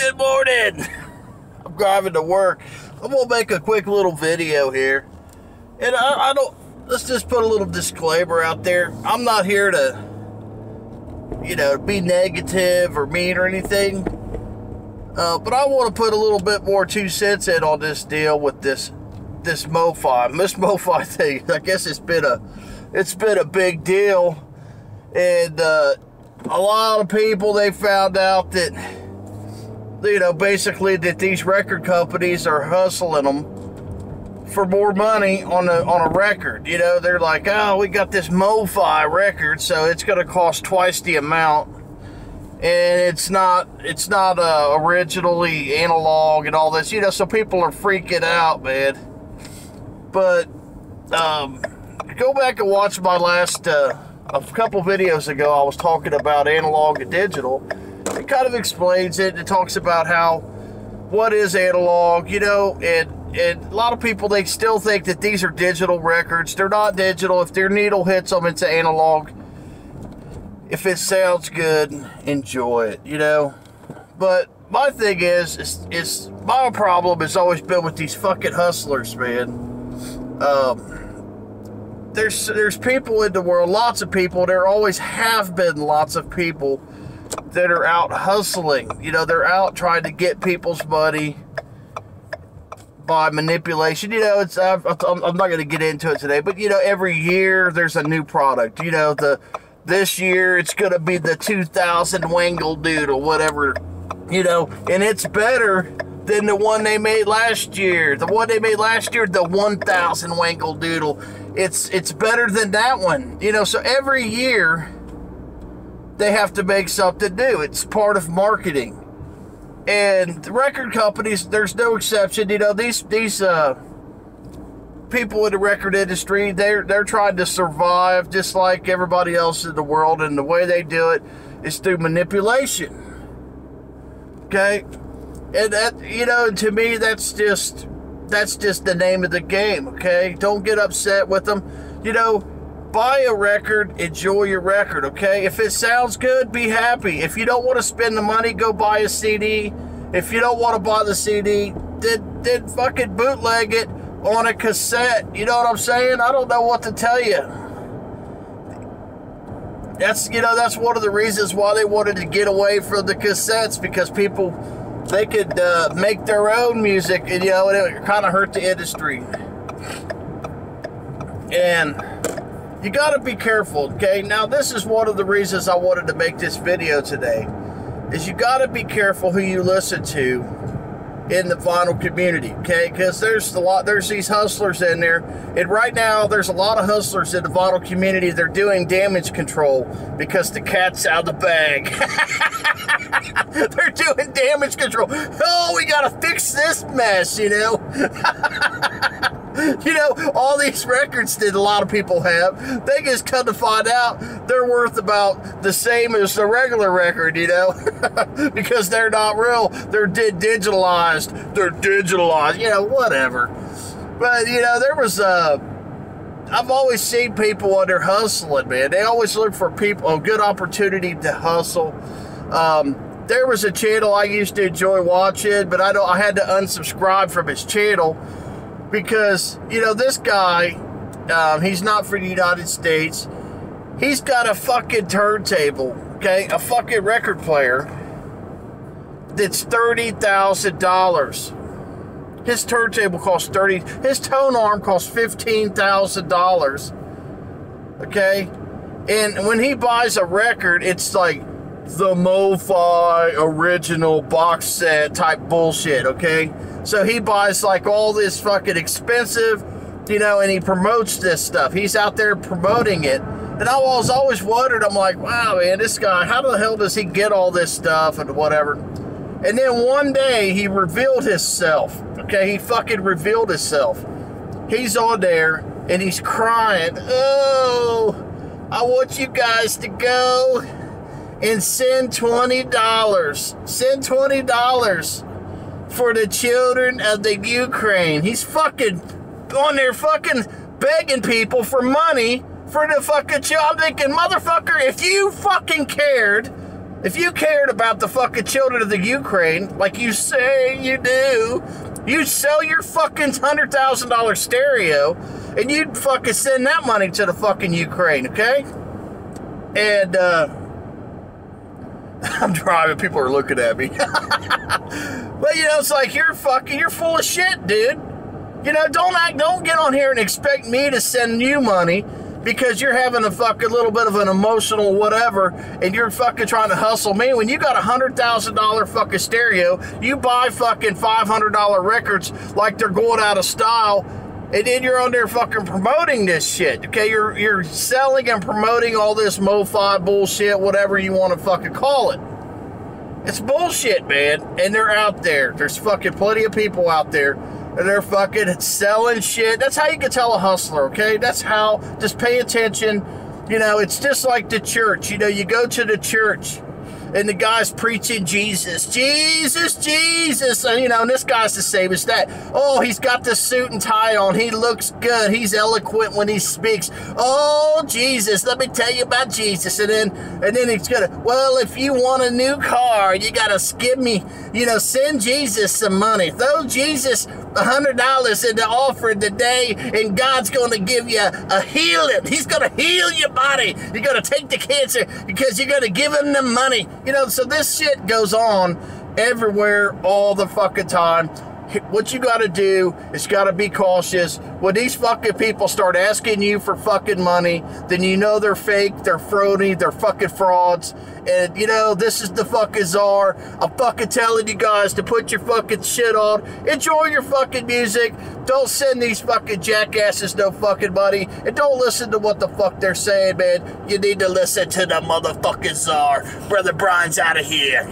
Good morning. I'm driving to work. I'm gonna make a quick little video here, and I, I don't. Let's just put a little disclaimer out there. I'm not here to, you know, be negative or mean or anything. Uh, but I want to put a little bit more two cents in on this deal with this this MoFi. This MoFi thing. I guess it's been a it's been a big deal, and uh, a lot of people they found out that you know basically that these record companies are hustling them for more money on a on a record. You know, they're like, oh, we got this MoFi record, so it's going to cost twice the amount, and it's not it's not uh, originally analog and all this. You know, so people are freaking out, man. But um, go back and watch my last uh, a couple videos ago. I was talking about analog and digital. Kind of explains it. It talks about how what is analog, you know, and and a lot of people they still think that these are digital records. They're not digital. If their needle hits them, it's analog. If it sounds good, enjoy it, you know. But my thing is, is, is my problem has always been with these fucking hustlers, man. Um, there's there's people in the world, lots of people. There always have been lots of people that are out hustling. You know, they're out trying to get people's money by manipulation. You know, it's I'm, I'm not going to get into it today, but you know, every year there's a new product. You know, the this year it's going to be the 2000 Wangle Doodle, whatever. You know, and it's better than the one they made last year. The one they made last year, the 1000 Wangle Doodle. It's it's better than that one. You know, so every year they have to make something new. It's part of marketing. And the record companies, there's no exception. You know, these these uh, people in the record industry, they're they're trying to survive just like everybody else in the world, and the way they do it is through manipulation. Okay? And that you know, to me that's just that's just the name of the game, okay? Don't get upset with them. You know, buy a record, enjoy your record, okay? If it sounds good, be happy. If you don't want to spend the money, go buy a CD. If you don't want to buy the CD, then, then fucking bootleg it on a cassette. You know what I'm saying? I don't know what to tell you. That's, you know, that's one of the reasons why they wanted to get away from the cassettes because people, they could uh, make their own music, and, you know, it kind of hurt the industry. And you got to be careful, okay? Now, this is one of the reasons I wanted to make this video today, is you got to be careful who you listen to in the vinyl community, okay? Because there's a lot, there's these hustlers in there, and right now there's a lot of hustlers in the vinyl community. They're doing damage control because the cat's out of the bag. They're doing damage control. Oh, we gotta fix this mess, you know. you know, all these records that a lot of people have, they just come to find out they're worth about the same as the regular record, you know, because they're not real. They're di- digitalized. They're digitalized, you know, whatever. But, you know, there was, uh, I've always seen people under hustling, man. They always look for people, a good opportunity to hustle. Um, there was a channel I used to enjoy watching, but I don't. I had to unsubscribe from his channel because you know this guy, um, he's not for the United States. He's got a fucking turntable, okay, a fucking record player that's thirty thousand dollars. His turntable costs thirty. His tone arm costs fifteen thousand dollars. Okay, and when he buys a record, it's like the MoFi original box set type bullshit. Okay, so he buys like all this fucking expensive, you know, and he promotes this stuff. He's out there promoting it. And I was always wondered, I'm like, wow, man, this guy, how the hell does he get all this stuff and whatever? And then one day he revealed himself. Okay, he fucking revealed himself. He's on there and he's crying. Oh, I want you guys to go and send $20. Send $20 for the children of the Ukraine. He's fucking on there fucking begging people for money for the fucking child. I'm thinking, motherfucker, if you fucking cared If you cared about the fucking children of the Ukraine, like you say you do, you'd sell your fucking hundred thousand dollar stereo and you'd fucking send that money to the fucking Ukraine, okay? And uh I'm driving, people are looking at me. but you know, it's like you're fucking you're full of shit, dude. You know, don't act don't get on here and expect me to send you money because you're having a fucking little bit of an emotional whatever and you're fucking trying to hustle me when you got a hundred thousand dollar fucking stereo you buy fucking five hundred dollar records like they're going out of style and then you're on there fucking promoting this shit okay you're you're selling and promoting all this mofi bullshit whatever you want to fucking call it it's bullshit man and they're out there there's fucking plenty of people out there and they're fucking selling shit. That's how you can tell a hustler, okay? That's how, just pay attention. You know, it's just like the church. You know, you go to the church and the guy's preaching Jesus, Jesus, Jesus. And, you know, and this guy's the same as that. Oh, he's got the suit and tie on. He looks good. He's eloquent when he speaks. Oh, Jesus, let me tell you about Jesus. And then, and then he's gonna, well, if you want a new car, you gotta give me, you know, send Jesus some money. Throw Jesus a hundred dollars in the offering today, and God's gonna give you a healing. He's gonna heal your body. You're gonna take the cancer because you're gonna give him the money. You know, so this shit goes on everywhere all the fucking time. What you got to do is got to be cautious. When these fucking people start asking you for fucking money, then you know they're fake, they're phony, they're fucking frauds. And you know, this is the fucking czar. I'm fucking telling you guys to put your fucking shit on. Enjoy your fucking music. Don't send these fucking jackasses no fucking money. And don't listen to what the fuck they're saying, man. You need to listen to the motherfucking czar. Brother Brian's out of here.